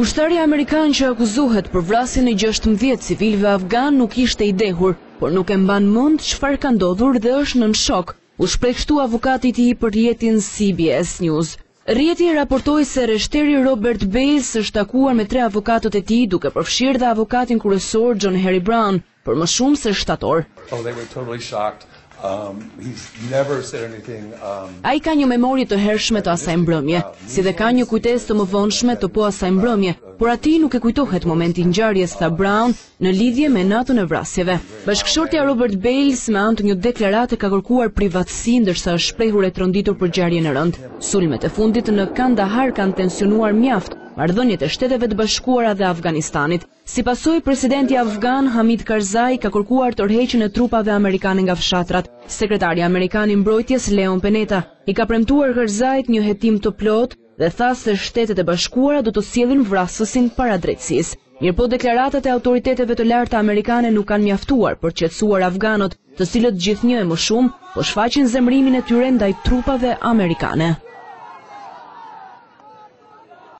Ushtari amerikan që akuzohet për vrasjen e 16 civilëve afganë nuk ishte i dehur, por nuk e mban mend çfarë ka ndodhur dhe është nën shok, u shpreh kështu avokati i tij për rrjetin CBS News. Rrjeti raportoi se rreshteri Robert Bales është takuar me tre avokatët e tij, duke përfshirë dhe avokatin kryesor John Henry Browne, për më shumë se shtatë orë. Oh, they were totally shocked. Um, he's never said anything. Um, Ai ka një memori të hershme të asaj mbrëmje, si dhe ka një kujtesë të mëvonshme të po asaj mbrëmje, por atij nuk i kujtohet momenti i ngjarjes tha Browne në lidhje me natën e vrasjeve. Bashkëshortja e Robert Bales me anë të një deklarate ka kërkuar privatësi ndërsa është shprehur e tronditur për ngjarjen e rëndë. Sulmet e fundit në Kandahar kanë tensionuar mjaft marrëdhëniet e Shteteve të Bashkuara dhe Afganistanit. Si pasojë, presidenti afgan Hamid Karzai ka kërkuar tërheqjen e trupave amerikane nga fshatrat. Sekretari amerikan i Mbrojtjes Leon Panetta i ka premtuar Karzait një hetim të plotë dhe tha se Shtetet e Bashkuara do të sjellin vrasësin para drejtësisë. Mirëpo deklaratat e autoriteteve të larta amerikane nuk kanë mjaftuar për të qetësuar afganët, të cilët gjithnjë e më shumë po shfaqin zemërimin e tyre ndaj trupave amerikane.